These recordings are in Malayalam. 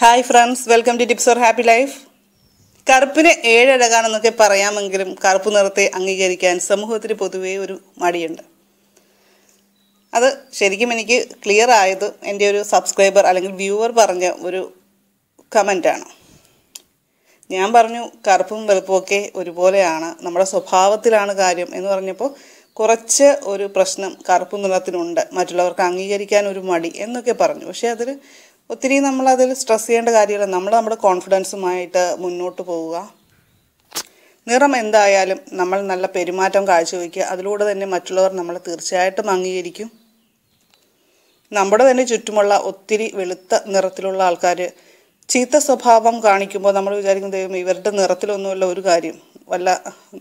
Hi friends welcome to tips or happy life കറുപ്പിന് ഏഴഴകാണെന്നൊക്കെ പറയാമെങ്കിലും കറുപ്പ് നിറത്തെ അംഗീകരിക്കാൻ സമൂഹത്തിന് പൊതുവേ ഒരു മടിയുണ്ട്. അത് ശരിക്കും എനിക്ക് ക്ലിയർ ആയത് എന്റെ ഒരു സബ്സ്ക്രൈബർ അല്ലെങ്കിൽ വ്യൂവർ പറഞ്ഞ ഒരു കമന്റാണ് ഞാൻ പറഞ്ഞു കറുപ്പും വെളുപ്പുമൊക്കെ ഒരുപോലെയാണ്. നമ്മുടെ സ്വഭാവത്തിലാണ് കാര്യം. എന്ന് പറഞ്ഞപ്പോൾ കുറച്ച് ഒരു പ്രശ്നം കറുപ്പ് നിറത്തിനുണ്ട്. മറ്റുള്ളവർക്ക് അംഗീകരിക്കാൻ ഒരു മടി എന്നൊക്കെ പറഞ്ഞു. പക്ഷേ അതിൽ ഒത്തിരി നമ്മൾ അതിൽ സ്ട്രെസ് ചെയ്യേണ്ട കാര്യമില്ല. നമ്മൾ നമ്മുടെ കോൺഫിഡൻസുമായിട്ട് മുന്നോട്ട് പോവുക. നിറം എന്തായാലും നമ്മൾ നല്ല പെരുമാറ്റം കാഴ്ചവെക്കുക. അതിലൂടെ തന്നെ മറ്റുള്ളവർ നമ്മളെ തീർച്ചയായിട്ടും അംഗീകരിക്കും. നമ്മുടെ തന്നെ ചുറ്റുമുള്ള ഒത്തിരി വെളുത്ത നിറത്തിലുള്ള ആൾക്കാർ ചീത്ത സ്വഭാവം കാണിക്കുമ്പോൾ നമ്മൾ വിചാരിക്കും ദൈവം ഇവരുടെ നിറത്തിലൊന്നുമല്ല ഒരു കാര്യം. വല്ല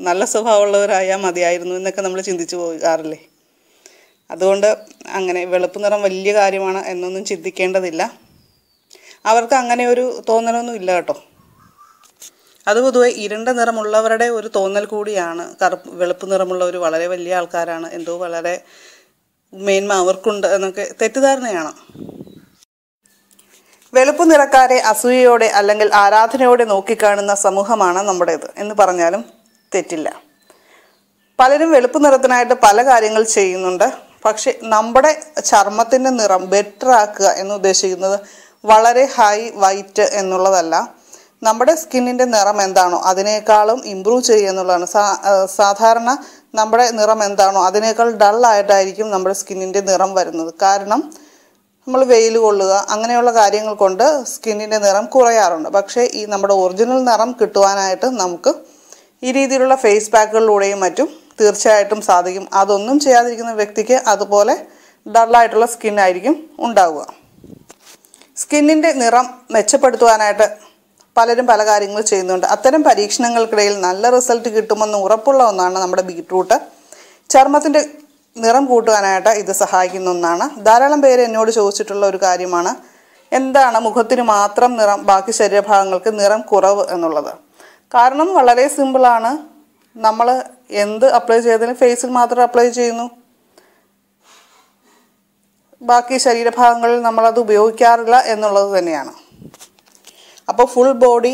നല്ല സ്വഭാവമുള്ളവരായാൽ മതിയായിരുന്നു എന്നൊക്കെ നമ്മൾ ചിന്തിച്ചു പോകാറില്ലേ? അതുകൊണ്ട് അങ്ങനെ വെളുപ്പ് നിറം വലിയ കാര്യമാണ് എന്നൊന്നും ചിന്തിക്കേണ്ടതില്ല. അവർക്ക് അങ്ങനെ ഒരു തോന്നലൊന്നും ഇല്ല കേട്ടോ. അത് പൊതുവെ ഇരുണ്ട നിറമുള്ളവരുടെ ഒരു തോന്നൽ കൂടിയാണ്. കറുപ്പ് വെളുപ്പ് നിറമുള്ള ഒരു വളരെ വലിയ ആൾക്കാരാണ്. എന്തോ വളരെ മേന്മ അവർക്കുണ്ട് എന്നൊക്കെ തെറ്റിദ്ധാരണയാണ്. വെളുപ്പ് നിറക്കാരെ അസൂയയോടെ അല്ലെങ്കിൽ ആരാധനയോടെ നോക്കിക്കാണുന്ന സമൂഹമാണ് നമ്മുടേത് എന്ന് പറഞ്ഞാലും തെറ്റില്ല. പലരും വെളുപ്പ് നിറത്തിനായിട്ട് പല കാര്യങ്ങൾ ചെയ്യുന്നുണ്ട്. പക്ഷെ നമ്മുടെ ചർമ്മത്തിന്റെ നിറം ബെറ്റർ ആക്കുക എന്ന് ഉദ്ദേശിക്കുന്നത് വളരെ ഹൈ വൈറ്റ് എന്നുള്ളതല്ല. നമ്മുടെ സ്കിന്നിന്റെ നിറം എന്താണോ അതിനേക്കാളും ഇമ്പ്രൂവ് ചെയ്യുക എന്നുള്ളതാണ്. സാധാരണ നമ്മുടെ നിറം എന്താണോ അതിനേക്കാൾ ഡള്ളായിട്ടായിരിക്കും നമ്മുടെ സ്കിന്നിന്റെ നിറം വരുന്നത്. കാരണം നമ്മൾ വെയിൽ കൊള്ളുക അങ്ങനെയുള്ള കാര്യങ്ങൾ കൊണ്ട് സ്കിന്നിന്റെ നിറം കുറയാറുണ്ട്. പക്ഷേ ഈ നമ്മുടെ ഒറിജിനൽ നിറം കിട്ടുവാനായിട്ട് നമുക്ക് ഈ രീതിയിലുള്ള ഫേസ് പാക്കുകളിലൂടെയും മറ്റും തീർച്ചയായിട്ടും സാധിക്കും. അതൊന്നും ചെയ്യാതിരിക്കുന്ന വ്യക്തിക്ക് അതുപോലെ ഡള്ളായിട്ടുള്ള സ്കിന്നായിരിക്കും ഉണ്ടാവുക. സ്കിന്നിന്റെ നിറം മെച്ചപ്പെടുത്തുവാനായിട്ട് പലരും പല കാര്യങ്ങൾ ചെയ്യുന്നുണ്ട്. അത്തരം പരീക്ഷണങ്ങൾക്കിടയിൽ നല്ല റിസൾട്ട് കിട്ടുമെന്ന് ഉറപ്പുള്ള ഒന്നാണ് നമ്മുടെ ബീട്രൂട്ട്. ചർമ്മത്തിന്റെ നിറം കൂട്ടുവാനായിട്ട് ഇത് സഹായിക്കുന്ന ഒന്നാണ്. ധാരാളം പേര് എന്നോട് ചോദിച്ചിട്ടുള്ള ഒരു കാര്യമാണ്. എന്താണ് മുഖത്തിന് മാത്രം നിറം ബാക്കി ശരീരഭാഗങ്ങൾക്ക് നിറം കുറവ് എന്നുള്ളത്? കാരണം വളരെ സിമ്പിളാണ്. നമ്മൾ എന്ത് അപ്ലൈ ചെയ്തതിന് ഫേസിൽ മാത്രം അപ്ലൈ ചെയ്യുന്നു. ബാക്കി ശരീരഭാഗങ്ങളിൽ നമ്മളത് ഉപയോഗിക്കാറില്ല എന്നുള്ളത് തന്നെയാണ്. അപ്പോൾ full body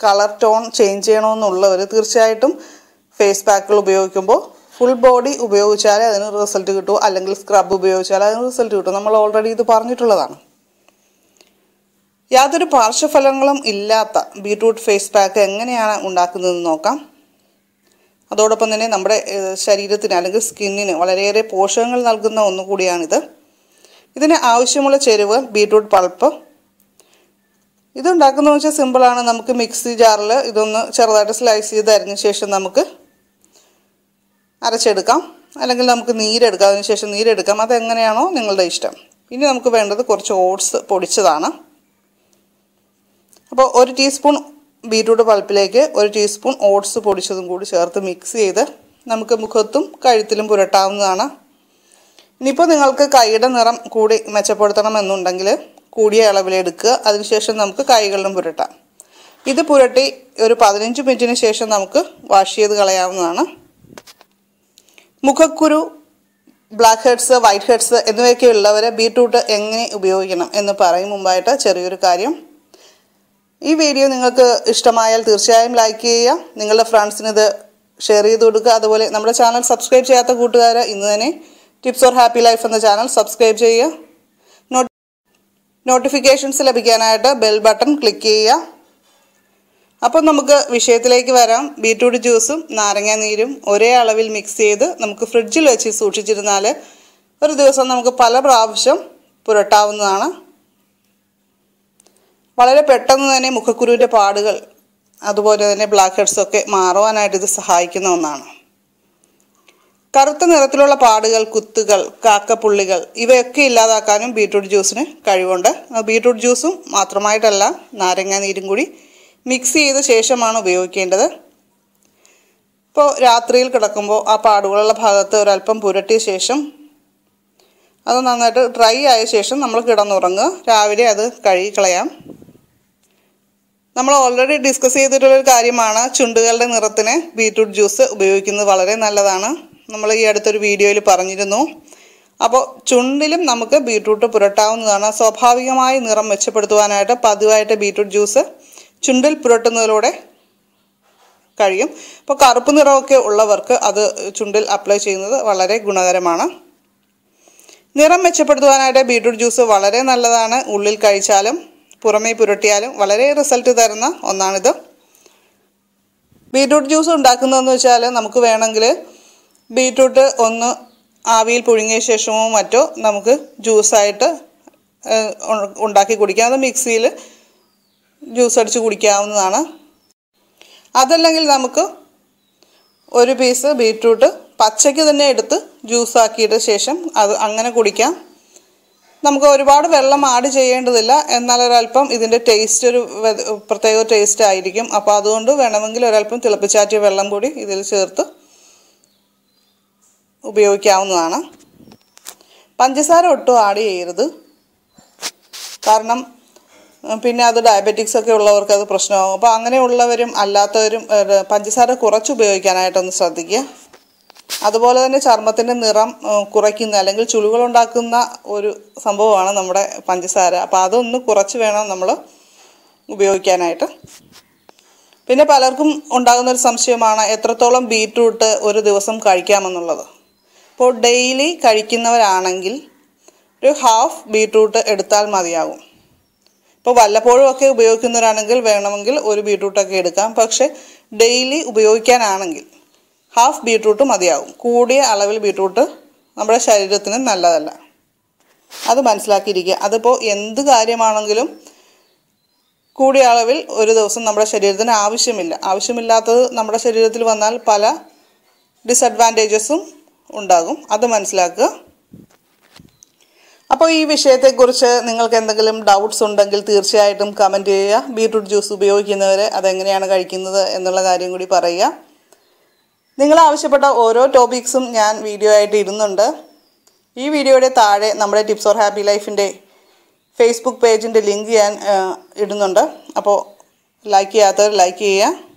colour tone change ചെയ്യണമെന്നുള്ളവർ തീർച്ചയായിട്ടും ഫേസ് പാക്കുകൾ ഉപയോഗിക്കുമ്പോൾ ഫുൾ ബോഡി ഉപയോഗിച്ചാലേ അതിന് റിസൾട്ട് കിട്ടൂ. അല്ലെങ്കിൽ സ്ക്രബ് ഉപയോഗിച്ചാലേ അതിന് റിസൾട്ട് കിട്ടും. നമ്മൾ ഓൾറെഡി ഇത് പറഞ്ഞിട്ടുള്ളതാണ്. യാതൊരു പാർശ്വഫലങ്ങളും ഇല്ലാത്ത ബീട്രൂട്ട് ഫേസ് പാക്ക് എങ്ങനെയാണ് ഉണ്ടാക്കുന്നതെന്ന് നോക്കാം. അതോടൊപ്പം തന്നെ നമ്മുടെ ശരീരത്തിന് അല്ലെങ്കിൽ സ്കിന്നിന് വളരെയേറെ പോഷകങ്ങൾ നൽകുന്ന ഒന്നുകൂടിയാണിത്. ഇതിന് ആവശ്യമുള്ള ചേരുവ ബീട്രൂട്ട് പൾപ്പ്. ഇതുണ്ടാക്കുന്നതെന്ന് വെച്ചാൽ സിമ്പിളാണ് നമുക്ക് മിക്സി ജാറിൽ ഇതൊന്ന് ചെറുതായിട്ട് സ്ലൈസ് ചെയ്ത് അരിഞ്ഞ ശേഷം നമുക്ക് അരച്ചെടുക്കാം. അല്ലെങ്കിൽ നമുക്ക് നീരെടുക്കാം. അതിന് ശേഷം നീരെടുക്കാം. അതെങ്ങനെയാണോ നിങ്ങളുടെ ഇഷ്ടം. ഇനി നമുക്ക് വേണ്ടത് കുറച്ച് ഓട്സ് പൊടിച്ചതാണ്. അപ്പോൾ ഒരു ടീസ്പൂൺ ബീറ്റ്റൂട്ട് പൾപ്പിലേക്ക് ഒരു ടീസ്പൂൺ ഓട്സ് പൊടിച്ചതും കൂടി ചേർത്ത് മിക്സ് ചെയ്ത് നമുക്ക് മുഖത്തും കഴുത്തിലും പുരട്ടാവുന്നതാണ്. ഇനിയിപ്പോൾ നിങ്ങൾക്ക് കൈയുടെ നിറം കൂടി മെച്ചപ്പെടുത്തണമെന്നുണ്ടെങ്കിൽ കൂടിയ അളവിലെടുക്കുക അതിനുശേഷം നമുക്ക് കൈകളിലും പുരട്ടാം. ഇത് പുരട്ടി ഒരു പതിനഞ്ച് മിനിറ്റിന് ശേഷം നമുക്ക് വാഷ് ചെയ്ത് കളയാവുന്നതാണ്. മുഖക്കുരു ബ്ലാക്ക് ഹെഡ്സ് വൈറ്റ് ഹെഡ്സ് എന്നിവയൊക്കെ ഉള്ളവരെ ബീട്രൂട്ട് എങ്ങനെ ഉപയോഗിക്കണം എന്ന് പറയും മുമ്പായിട്ട് ചെറിയൊരു കാര്യം. ഈ വീഡിയോ നിങ്ങൾക്ക് ഇഷ്ടമായാൽ തീർച്ചയായും ലൈക്ക് ചെയ്യുക. നിങ്ങളുടെ ഫ്രണ്ട്സിന് ഇത് ഷെയർ ചെയ്ത് കൊടുക്കുക. അതുപോലെ നമ്മുടെ ചാനൽ സബ്സ്ക്രൈബ് ചെയ്യാത്ത കൂട്ടുകാർ ഇന്ന് തന്നെ ടിപ്സ് ഓർ ഹാപ്പി ലൈഫ് എന്ന ചാനൽ സബ്സ്ക്രൈബ് ചെയ്യുക. നോട്ടിഫിക്കേഷൻസ് ലഭിക്കാനായിട്ട് ബെൽ ബട്ടൺ ക്ലിക്ക് ചെയ്യുക. അപ്പം നമുക്ക് വിഷയത്തിലേക്ക് വരാം. ബീട്രൂട്ട് ജ്യൂസും നാരങ്ങ നീരും ഒരേ അളവിൽ മിക്സ് ചെയ്ത് നമുക്ക് ഫ്രിഡ്ജിൽ വെച്ച് സൂക്ഷിച്ചിരുന്നാൽ ഒരു ദിവസം നമുക്ക് പല പ്രാവശ്യം പുരട്ടാവുന്നതാണ്. വളരെ പെട്ടെന്ന് തന്നെ മുഖക്കുരുവിന്റെ പാടുകൾ അതുപോലെ തന്നെ ബ്ലാക്ക് ഹെഡ്സൊക്കെ മാറുവാനായിട്ട് ഇത് സഹായിക്കുന്ന ഒന്നാണ്. കറുത്ത നിറത്തിലുള്ള പാടുകൾ കുത്തുകൾ കാക്കപ്പുള്ളികൾ ഇവയൊക്കെ ഇല്ലാതാക്കാനും ബീട്രൂട്ട് ജ്യൂസിന് കഴിവുണ്ട്. ബീട്രൂട്ട് ജ്യൂസും മാത്രമായിട്ടല്ല നാരങ്ങ നീരും കൂടി മിക്സ് ചെയ്ത ശേഷമാണ് ഉപയോഗിക്കേണ്ടത്. ഇപ്പോൾ രാത്രിയിൽ കിടക്കുമ്പോൾ ആ പാടുകളുള്ള ഭാഗത്ത് ഒരല്പം പുരട്ടിയ ശേഷം അത് നന്നായിട്ട് ഡ്രൈ ആയ ശേഷം നമ്മൾ കിടന്നുറങ്ങുക. രാവിലെ അത് കഴുകി കളയാം നമ്മൾ ഓൾറെഡി ഡിസ്കസ് ചെയ്തിട്ടുള്ളൊരു കാര്യമാണ് ചുണ്ടുകളുടെ നിറത്തിന് ബീട്രൂട്ട് ജ്യൂസ് ഉപയോഗിക്കുന്നത് വളരെ നല്ലതാണ്. നമ്മൾ ഈ അടുത്തൊരു വീഡിയോയിൽ പറഞ്ഞിരുന്നു. അപ്പോൾ ചുണ്ടിലും നമുക്ക് ബീട്രൂട്ട് പുരട്ടാവുന്നതാണ്. സ്വാഭാവികമായി നിറം മെച്ചപ്പെടുത്തുവാനായിട്ട് പതിവായിട്ട് ബീട്രൂട്ട് ജ്യൂസ് ചുണ്ടിൽ പുരട്ടുന്നതിലൂടെ കഴിയും. അപ്പോൾ കറുപ്പ് നിറമൊക്കെ ഉള്ളവർക്ക് അത് ചുണ്ടിൽ അപ്ലൈ ചെയ്യുന്നത് വളരെ ഗുണകരമാണ്. നിറം മെച്ചപ്പെടുത്തുവാനായിട്ട് ബീട്രൂട്ട് ജ്യൂസ് വളരെ നല്ലതാണ്. ഉള്ളിൽ കഴിച്ചാലും പുറമേ പുരട്ടിയാലും വളരെ റിസൾട്ട് തരുന്ന ഒന്നാണിത്. ബീട്രൂട്ട് ജ്യൂസ് ഉണ്ടാക്കുന്നതെന്ന് വെച്ചാൽ നമുക്ക് വേണമെങ്കിൽ ബീട്രൂട്ട് ഒന്ന് ആവിയിൽ പുഴുങ്ങിയ ശേഷമോ മറ്റോ നമുക്ക് ജ്യൂസായിട്ട് ഉണ്ടാക്കി കുടിക്കാം. അത് മിക്സിയിൽ ജ്യൂസ് അടിച്ച് കുടിക്കാവുന്നതാണ്. അതല്ലെങ്കിൽ നമുക്ക് ഒരു പീസ് ബീറ്റ്റൂട്ട് പച്ചയ്ക്ക് തന്നെ എടുത്ത് ജ്യൂസ് ആക്കിയിട്ട് ശേഷം അത് അങ്ങനെ കുടിക്കാം. നമുക്ക് ഒരുപാട് വെള്ളം ആഡ് ചെയ്യേണ്ടതില്ല. എന്നാൽ ഒരല്പം ഇതിന്റെ ടേസ്റ്റ് ഒരു പ്രത്യേക ടേസ്റ്റ് ആയിരിക്കും. അപ്പോൾ അതുകൊണ്ട് വേണമെങ്കിൽ ഒരല്പം തിളപ്പിച്ചാറ്റിയ വെള്ളം കൂടി ഇതിൽ ചേർത്ത് ഉപയോഗിക്കാവുന്നതാണ്. പഞ്ചസാര ഒട്ടും ആഡ് ചെയ്യരുത്. കാരണം പിന്നെ അത് ഡയബറ്റിക്സ് ഒക്കെ ഉള്ളവർക്ക് അത് പ്രശ്നമാകും. അപ്പോൾ അങ്ങനെയുള്ളവരും അല്ലാത്തവരും പഞ്ചസാര കുറച്ച് ഉപയോഗിക്കാനായിട്ടൊന്ന് ശ്രദ്ധിക്കുക. അതുപോലെ തന്നെ ചർമ്മത്തിന്റെ നിറം കുറയ്ക്കുന്ന അല്ലെങ്കിൽ ചുളിവുകളുണ്ടാക്കുന്ന ഒരു സംഭവമാണ് നമ്മുടെ പഞ്ചസാര. അപ്പോൾ അതൊന്ന് കുറച്ച് വേണം നമ്മൾ ഉപയോഗിക്കാനായിട്ട്. പിന്നെ പലർക്കും ഉണ്ടാകുന്ന ഒരു സംശയമാണ് എത്രത്തോളം ബീറ്റ്റൂട്ട് ഒരു ദിവസം കഴിക്കാമെന്നുള്ളത്. ഇപ്പോൾ ഡെയിലി കഴിക്കുന്നവരാണെങ്കിൽ ഒരു ഹാഫ് ബീട്രൂട്ട് എടുത്താൽ മതിയാകും ഇപ്പോൾ വല്ലപ്പോഴും ഒക്കെ ഉപയോഗിക്കുന്നവരാണെങ്കിൽ വേണമെങ്കിൽ ഒരു ബീട്രൂട്ടൊക്കെ എടുക്കാം. പക്ഷേ ഡെയിലി ഉപയോഗിക്കാനാണെങ്കിൽ ഹാഫ് ബീട്രൂട്ട് മതിയാകും കൂടിയ അളവിൽ ബീട്രൂട്ട് നമ്മുടെ ശരീരത്തിന് നല്ലതല്ല. അത് മനസ്സിലാക്കിയിരിക്കുക. അതിപ്പോൾ എന്ത് കാര്യമാണെങ്കിലും കൂടിയ അളവിൽ ഒരു ദിവസം നമ്മുടെ ശരീരത്തിന് ആവശ്യമില്ല. ആവശ്യമില്ലാത്തത് നമ്മുടെ ശരീരത്തിൽ വന്നാൽ പല ഡിസഡ്വാന്റേജസും ഉണ്ടാകും. അത് മനസ്സിലാക്കുക. അപ്പോൾ ഈ വിഷയത്തെക്കുറിച്ച് നിങ്ങൾക്ക് എന്തെങ്കിലും ഡൗട്ട്സ് ഉണ്ടെങ്കിൽ തീർച്ചയായിട്ടും കമന്റ് ചെയ്യുക. ബീട്രൂട്ട് ജ്യൂസ് ഉപയോഗിക്കുന്നവർ അതെങ്ങനെയാണ് കഴിക്കുന്നത് എന്നുള്ള കാര്യം കൂടി പറയുക. നിങ്ങൾ ആവശ്യപ്പെട്ട ഓരോ ടോപ്പിക്സും ഞാൻ വീഡിയോ ആയിട്ട് ഇരുന്നുണ്ട് ഈ വീഡിയോയുടെ താഴെ നമ്മുടെ ടിപ്സ് ഓർ ഹാപ്പി ലൈഫിന്റെ ഫേസ്ബുക്ക് പേജിന്റെ ലിങ്ക് ഞാൻ ഇടുന്നുണ്ട്. അപ്പോൾ ലൈക്ക് ചെയ്യാത്തവർ ലൈക്ക് ചെയ്യുക.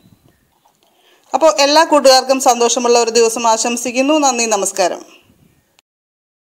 അപ്പോൾ എല്ലാ കൂട്ടുകാർക്കും സന്തോഷമുള്ള ഒരു ദിവസം ആശംസിക്കുന്നു. നന്ദി നമസ്കാരം.